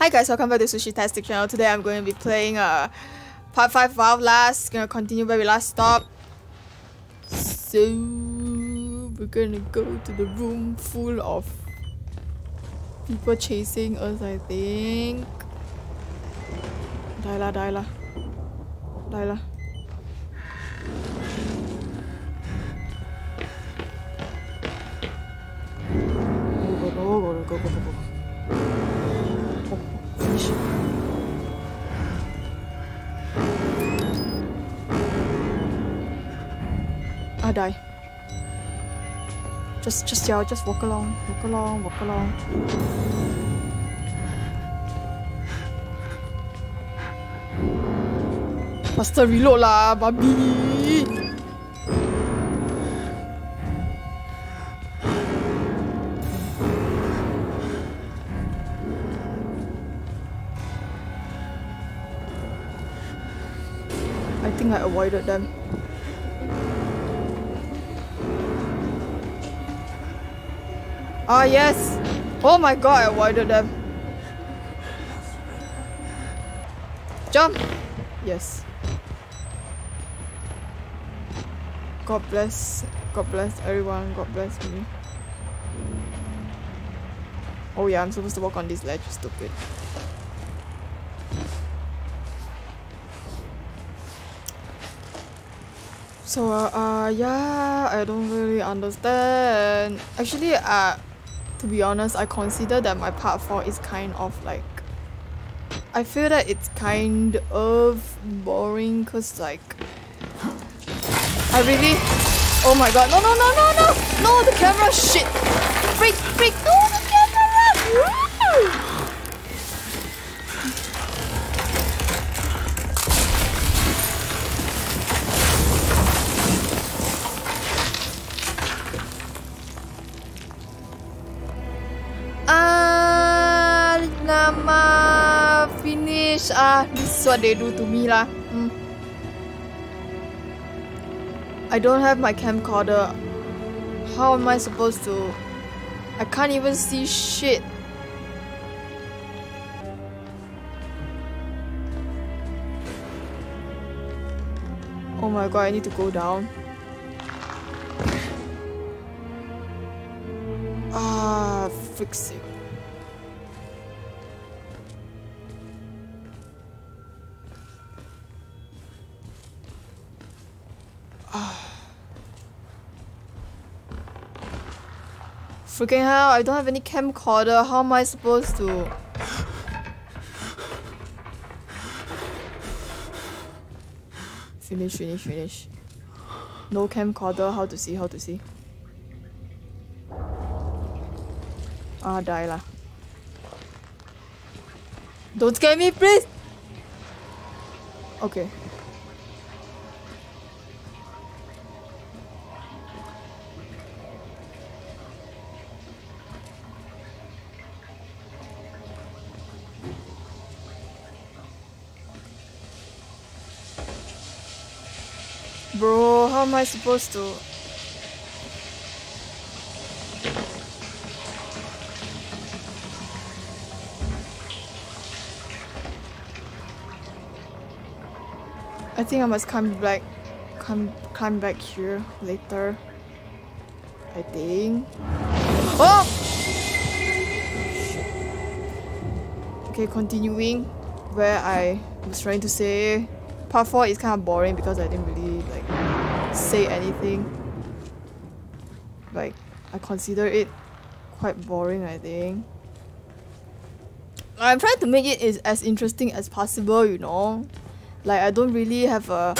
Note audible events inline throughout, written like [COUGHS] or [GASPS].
Hi guys, welcome back to Sushitastic channel. Today I'm going to be playing uh, part 5 of Outlast. Gonna continue where we last stopped. So, we're gonna go to the room full of people chasing us, I think. Die la, die. Die. Go, go, go, go, go, go, go, go. I die. Just, just yell, just walk along, walk along, walk along. Faster reload lah, babi. I think I avoided them. Ah yes! Oh my god, I avoided them. Jump! Yes. God bless. God bless everyone. God bless me. Oh yeah, I'm supposed to walk on this ledge, stupid. So uh, uh yeah, I don't really understand. Actually, uh to be honest, I consider that my part 4 is kind of like I feel that it's kind of boring cuz like I really Oh my god, no no no no no! No the camera shit! Freak freak no the camera! Woo! Is what they do to me lah. Hmm. I don't have my camcorder. How am I supposed to? I can't even see shit. Oh my god, I need to go down. [SIGHS] Ah, fix it. Freaking hell, I don't have any camcorder. How am I supposed to? Finish, finish, finish. No camcorder, how to see, how to see. Ah, die lah. Don't scare me, please! Okay. Bro, how am I supposed to? I think I must come back, come climb back here later. I think. Oh! Okay, continuing where I was trying to say. Part 4 is kind of boring because I didn't really say anything. Like, I consider it quite boring, I think. I'm trying to make it as interesting as possible, you know. Like, I don't really have a.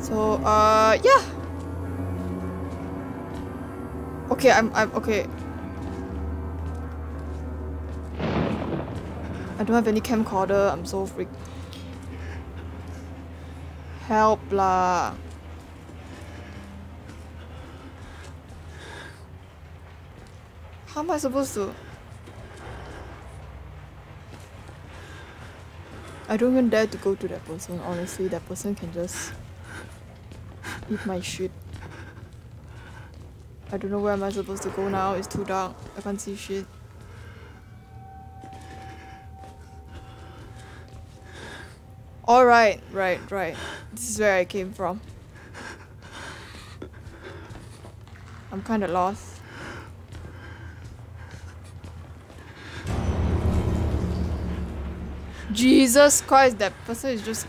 So, uh, yeah. Okay, I'm, I'm, okay. I don't have any camcorder. I'm so freaked. Help lah. How am I supposed to? I don't even dare to go to that person. Honestly, that person can just eat my shit. I don't know where am I supposed to go now. It's too dark. I can't see shit. Oh, Alright, right, right. This is where I came from. I'm kinda lost. Jesus Christ, that person is just...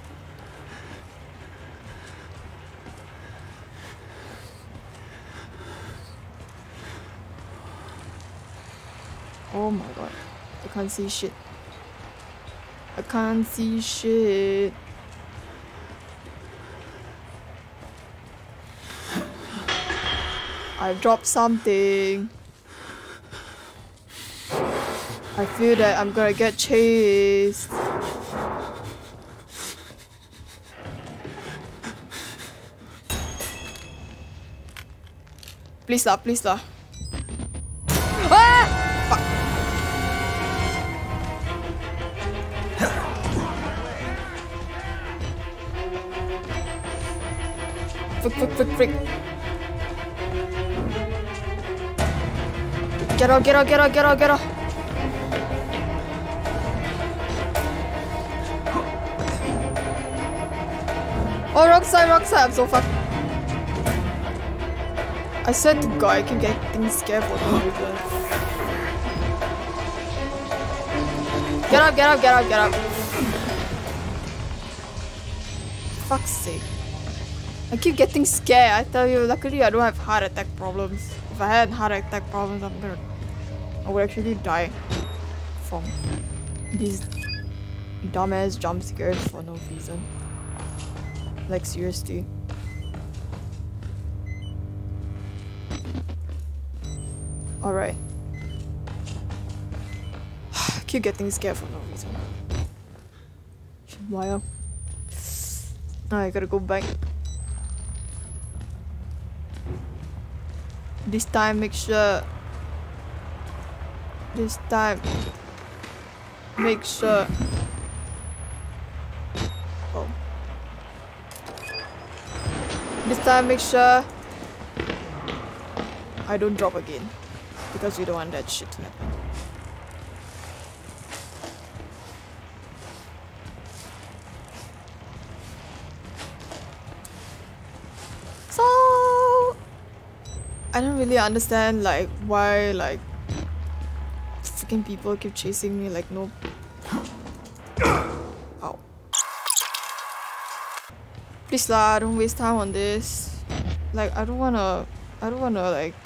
Oh my god. I can't see shit. I can't see shit. I dropped something. I feel that I'm gonna get chased. Please lah, please lah. Get out, get out, get out, get out, get out. Oh, wrong side, wrong side. I'm so fucked. I said to God, I get things scared for reason. Get up, get up, get up, get up. Fuck's sake. I keep getting scared. I tell you, luckily I don't have heart attack problems. If I had heart attack problems, I'm gonna, I would actually die from these dumbass jump scares for no reason. Like seriously. Alright. [SIGHS] keep getting scared for no reason. Why? I gotta go back. This time make sure This time Make sure. Oh. This time make sure I don't drop again Because we don't want that shit to happen I don't really understand like why like freaking people keep chasing me like no [COUGHS] Ow. Please lah, don't waste time on this. Like I don't wanna I don't wanna like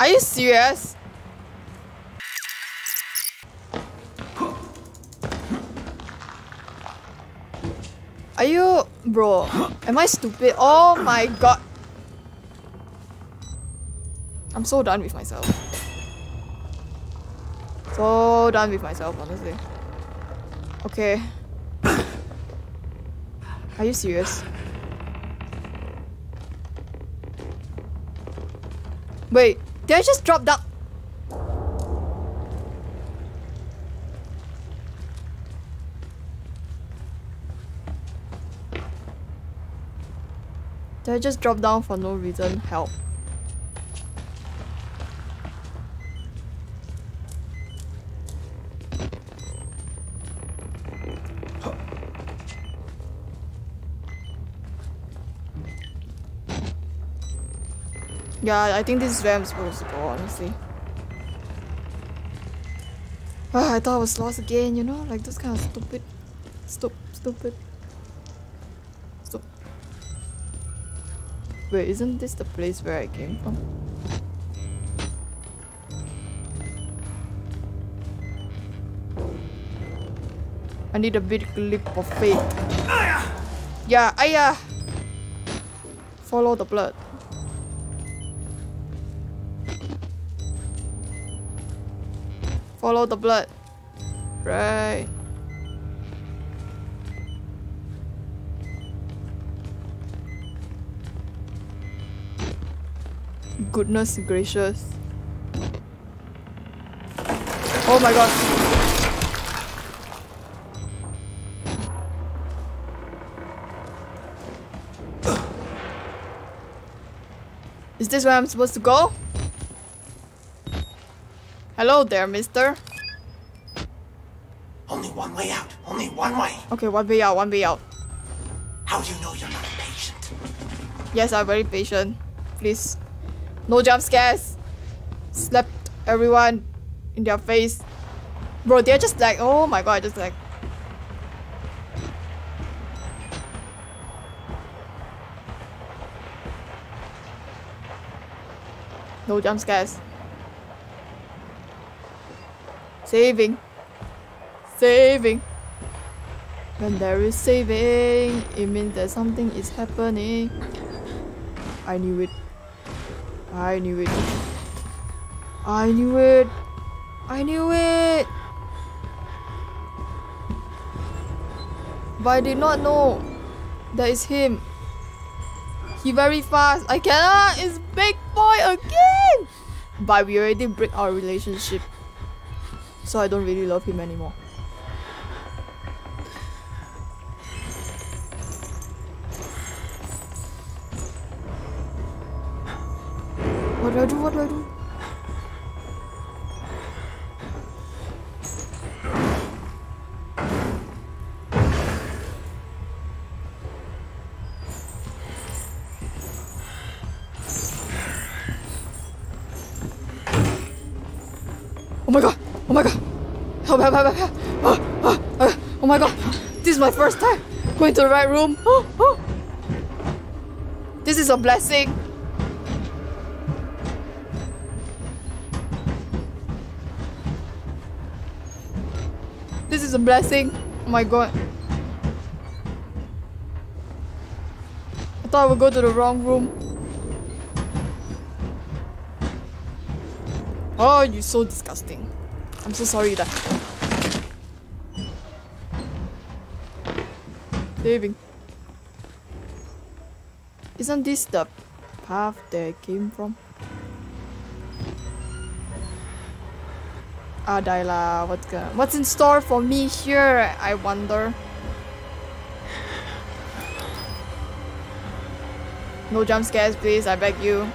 Are you serious? Are you bro? Am I stupid? Oh my god. So done with myself. So done with myself, honestly. Okay. Are you serious? Wait, did I just drop down? Did I just drop down for no reason? Help. Yeah, I think this is where I'm supposed to go, honestly. Ah, I thought I was lost again, you know? Like those kind of stupid... Stop, stupid... Stop. Wait, isn't this the place where I came from? I need a big leap of faith. Yeah, ayah! Follow the blood. Follow the blood. Right. Goodness gracious. Oh my god. Is this where I'm supposed to go? Hello there, mister. Only one way out. Only one way. Okay, one way out, one way out. How do you know you're not patient? Yes, I'm very patient. Please. No jump scares. Slapped everyone in their face. Bro, they're just like, oh my god, just like. No jump scares. Saving. Saving. When there is saving, it means that something is happening. I knew it. I knew it. I knew it. I knew it. But I did not know that is him. He very fast. I cannot. It's big boy again. But we already break our relationship. So I don't really love him anymore. Help, help, help, help! Oh, oh, oh, oh my god! This is my first time going to the right room! Oh, oh. This is a blessing! This is a blessing. Oh my god. I thought I would go to the wrong room. Oh, you're so disgusting. I'm so sorry that. Saving. Isn't this the path I came from? Ah, Dyla, what's gonna, what's in store for me here? I wonder. No jump scares, please. I beg you.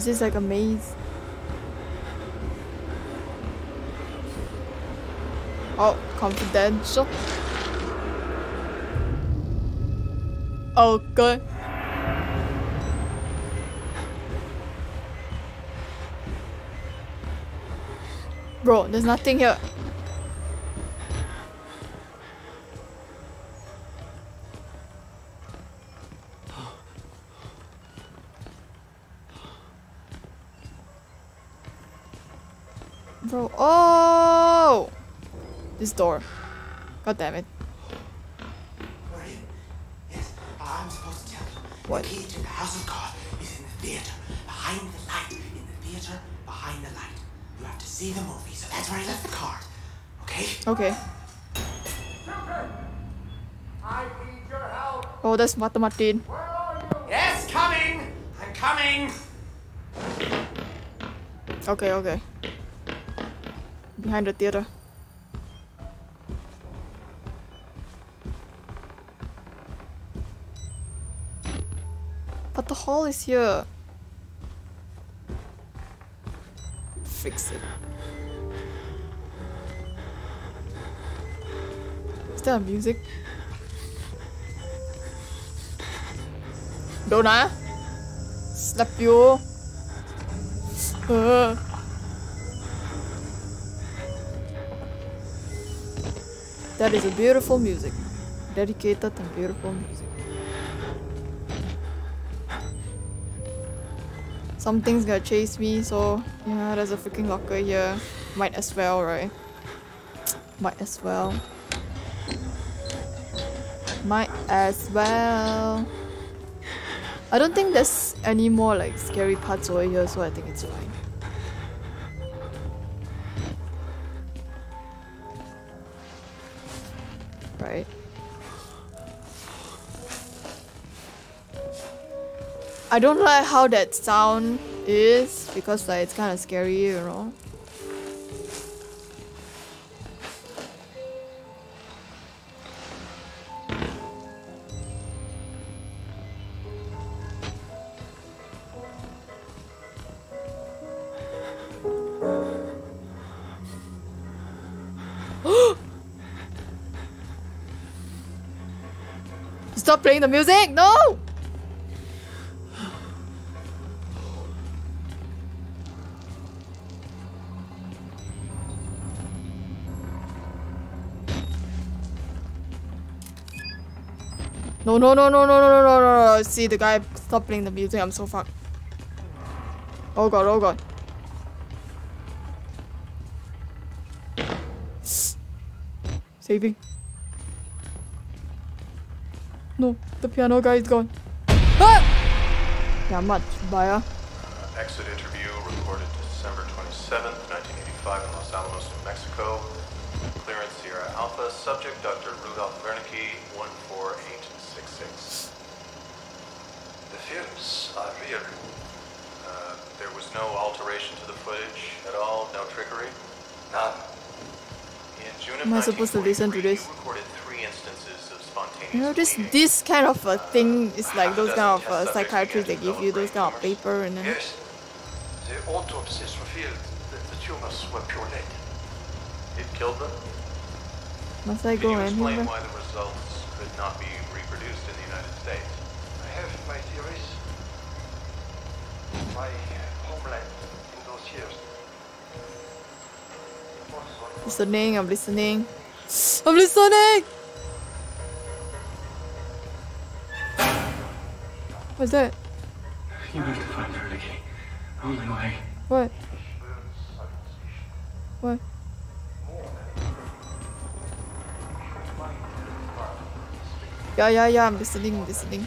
This is like a maze? Oh, confidential. Okay. Bro, there's nothing here. Bro, oh! This door. God damn it. Where are you? Yes, I'm supposed to tell you. What? The key to the House of God is in the theater, behind the light. In the theater, behind the light. You have to see the movie, so that's where I left the card. Okay? Okay. I need your help. Oh, that's Mata Martin. Where are you? Yes, coming! I'm coming! Okay, okay. Behind the theater. Hall is here. Fix it. Is there music? Donna? Slap you. Uh. That is a beautiful music. Dedicated and beautiful music. Something's gonna chase me, so yeah, there's a freaking locker here. Might as well, right? [TSK] Might as well. Might as well. I don't think there's any more like scary parts over here, so I think it's fine. I don't like how that sound is because like it's kind of scary, you know. [GASPS] Stop playing the music! No! No, no, no, no, no, no, no, no, no. See, the guy stopped playing the music. I'm so fucked. Oh god, oh god. Saving. No, the piano guy is gone. Ah! Yeah, much. Uh, exit interview recorded December 27th, 1985 in Los Alamos, New Mexico. Clearance Sierra Alpha. Subject Dr. Rudolph Wernicke, 14866. Films are real. Uh, there was no alteration to the footage at all, no trickery. None. In June of Am I supposed to listen to this? You recorded three instances of spontaneous You know, this this kind of a thing is like those kind of uh, Doesn't test subjects psychiatrists they against give you those kind of paper and then Yes. The autopsies revealed that the tumors were pure lead. It killed them? must I go Can you explain why the results could not be reproduced in the United States? I have my theories. My homeland in those years. It was on Listening, I'm listening. I'm listening! What's that? You need to find her, Nikki. Only way. What? What? Yeah, yeah, yeah, I'm listening, listening.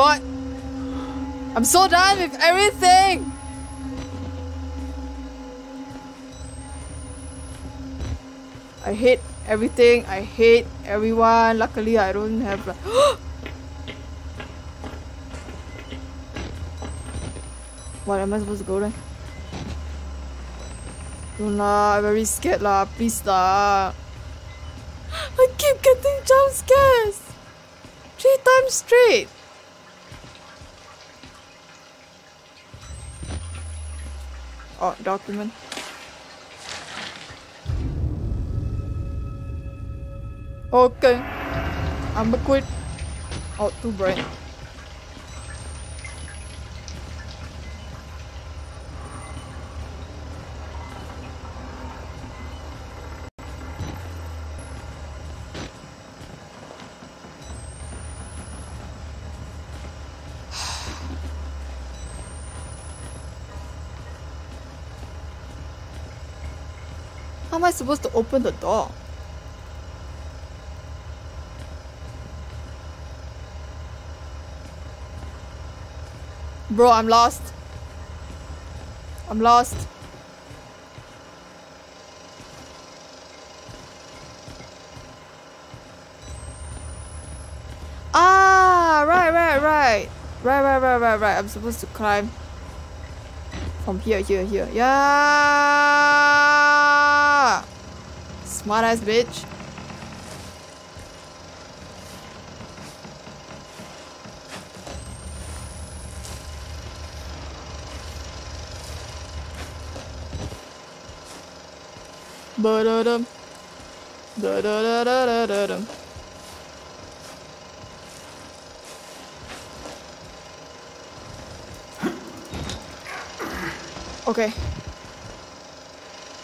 I'm so done with everything. I hate everything. I hate everyone. Luckily, I don't have like. [GASPS] What am I supposed to go there? Don't lah, I'm very scared lah, please lah. [GASPS] I keep getting jump scares. Three times straight. Oh, document. Okay. I'm a quit. Oh, too bright. Am I supposed to open the door? Bro, I'm lost. I'm lost. Ah, right, right, right. Right, right, right, right, right. I'm supposed to climb from here, here, here. Yeah! Smart ass bitch. Ba da dum. Da da da da da da dum. Okay.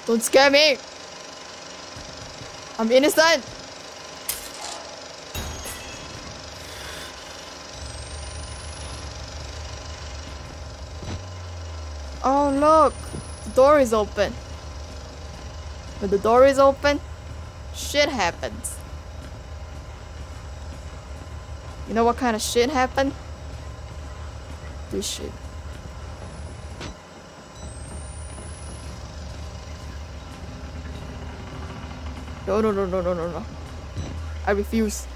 Don't scare me! I'm innocent. Oh look, the door is open. When the door is open, shit happens. You know what kind of shit happened? This shit. No, no, no, no, no, no, no. I refuse.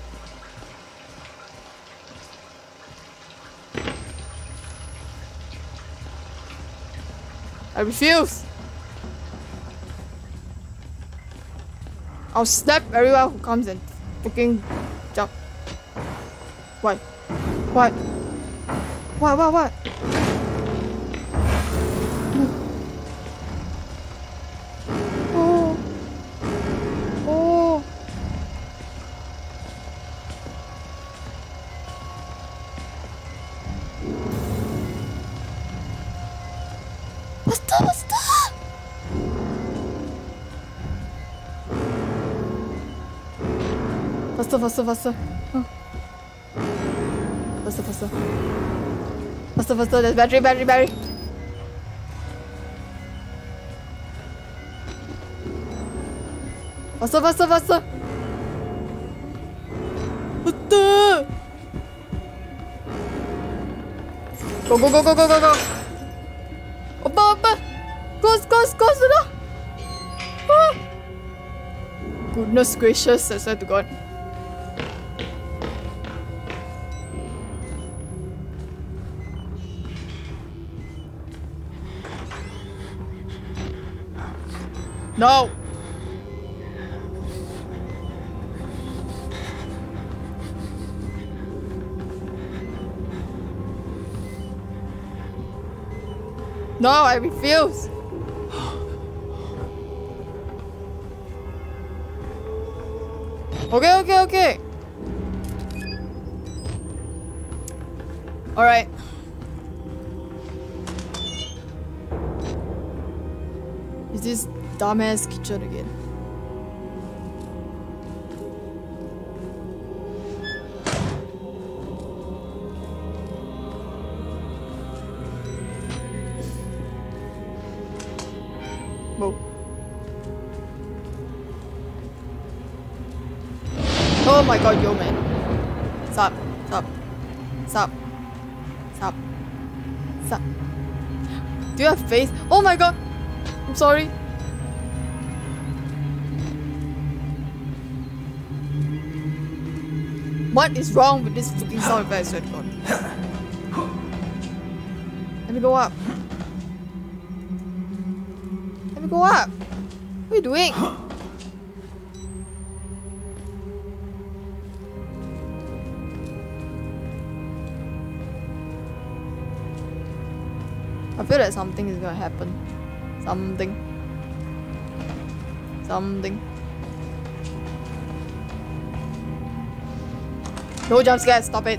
I refuse. I'll snap everyone who comes and fucking jump. Why? What? What? What? What? Basta, basta, basta. Oh. Basta, basta. Basta, basta, there's battery, battery, battery. Basta, basta, basta. Basta! Go, go, go, go, go, go, go. Opa, opa. Close, close the door. Ah. Goodness gracious, I swear to God. No! No, I refuse. Okay, okay, okay. All right. Is this dumbass again? Whoa. Oh my god, yo man. Stop, stop, stop, stop, stop. Do you have face? Oh my god! I'm sorry. What is wrong with this fucking sound effect? I swear to God. Let me go up. Let me go up. What are you doing? I feel like something is gonna happen. Something. Something. No jump scares, stop it.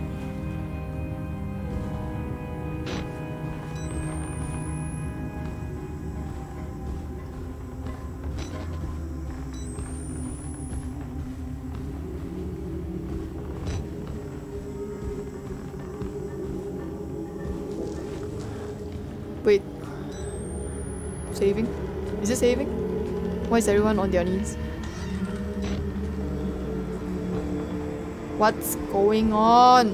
Wait. Saving? Is it saving? Why is everyone on their knees? What's going on?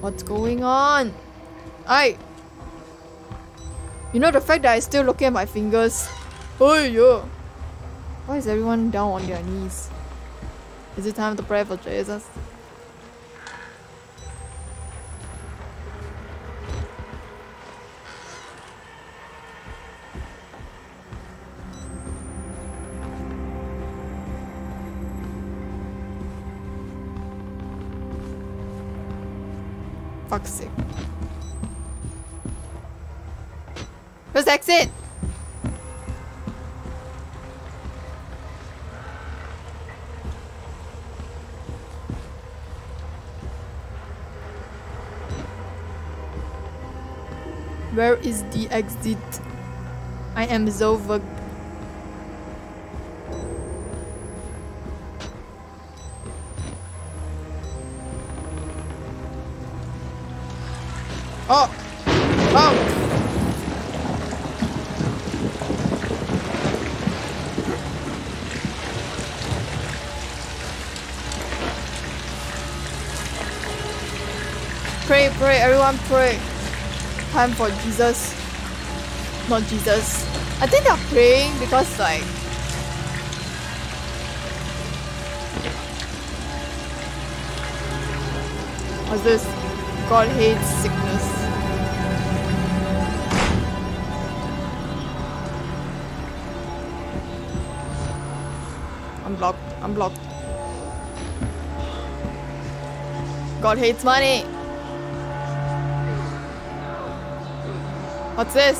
What's going on? I. You know the fact that I'm still looking at my fingers. Oh yeah. Why is everyone down on their knees? Is it time to pray for Jesus? Exit? Where is the exit? I am Zovag. Time for Jesus. Not Jesus. I think they're praying because like What's this? God hates sickness. I'm blocked. I'm blocked. God hates money. What's this?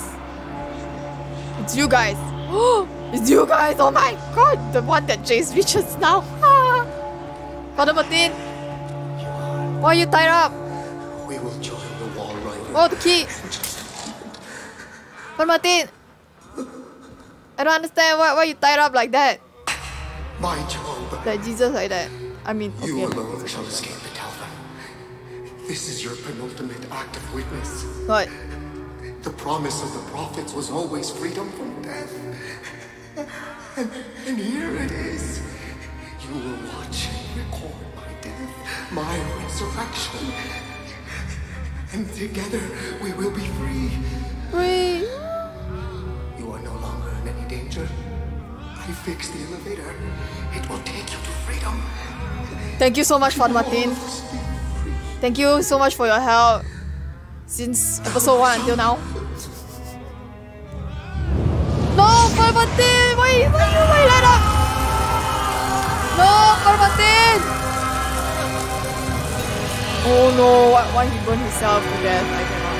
It's you guys. Oh, [GASPS] it's you guys. Oh my god. The one that chased me just now. [LAUGHS] Father Martin. Why are you tied up? We will join the Walrider. Oh, the key. Father Martin. I don't understand why, why you tied up like that. My job. Like Jesus like that. I mean, You okay. alone shall escape the Calvin. This is your penultimate act of witness. What? The promise of the prophets was always freedom from death. And, and here it is. You will watch and record my death, my resurrection. And together we will be free. Free. You are no longer in any danger. I fixed the elevator. It will take you to freedom. Thank you so much, Father Martin. Thank you so much for your help since episode 1 until now. No, Martin! Why, you- why you let up? No, Martin! Oh no, why, he burned himself to death? I cannot.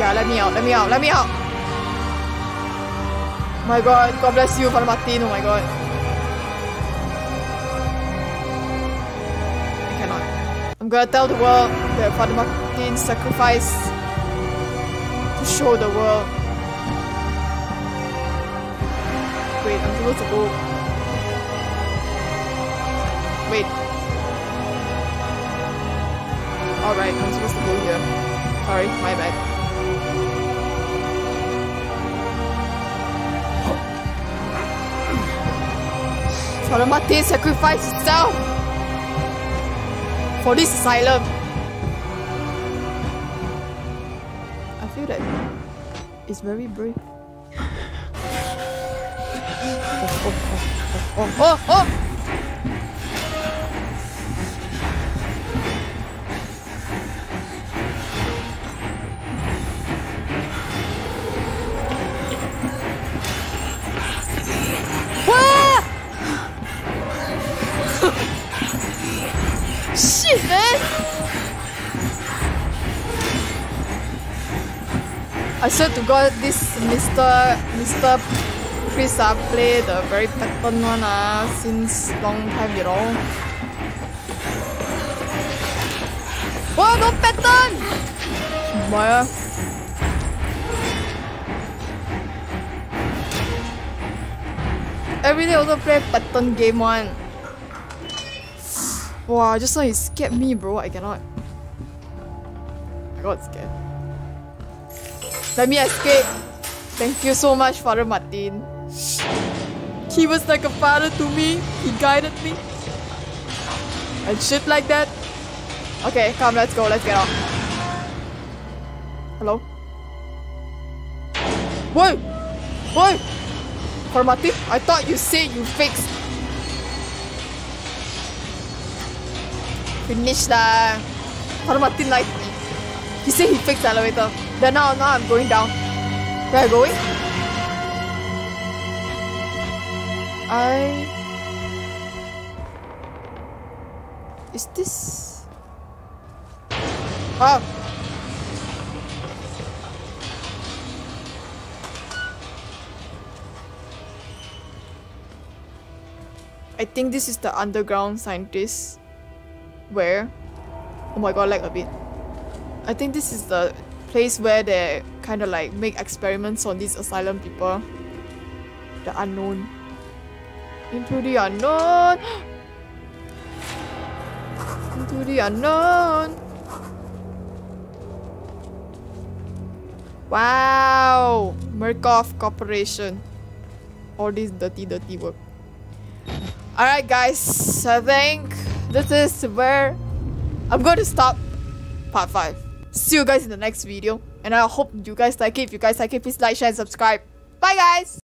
Yeah, let me out, let me out, let me out! my god, God bless you, Martin, oh my god. I'm gonna tell the world that Father Martin sacrificed to show the world. Wait, I'm supposed to go. Wait. Alright, I'm supposed to go here. Sorry, my bad. Father Martin sacrificed himself for this asylum. I feel that it's very brave. [LAUGHS] Oh, oh, oh, oh, oh, oh. Swear to God, this Mr. Mr. Chris ah play the very pattern one ah since long time, you know. Oh, no pattern! Maya. Every day also play pattern game one. Wow, just now he scared me, bro. I cannot. I got scared. Let me escape. Thank you so much, Father Martin. He was like a father to me. He guided me. And shit like that. Okay, come, let's go. Let's get out. Hello? Wait! Wait! Father Martin, I thought you said you fixed Finish that. Father Martin like he said he fixed the elevator. Then now I'm going down. Where I going? I Is this Oh I think this is the underground scientist where oh my god like a bit i think this is the place where they kind of like make experiments on these asylum people. The unknown. Into the unknown. [GASPS] Into the unknown. Wow. Murkoff corporation. All this dirty dirty work. Alright guys, I think this is where I'm going to stop part 5. See you guys in the next video. And I hope you guys like it. If you guys like it, please like, share, and subscribe. Bye guys!